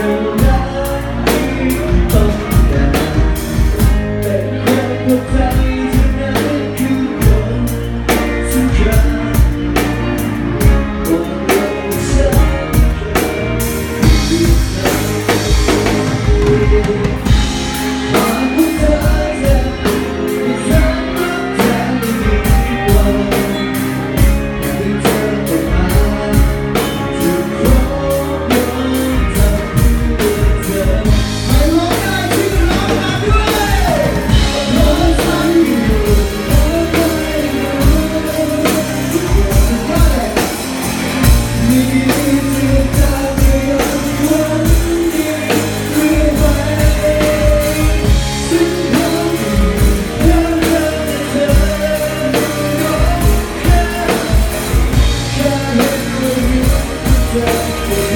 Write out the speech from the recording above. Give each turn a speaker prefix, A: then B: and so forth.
A: Hallelujah. Yeah.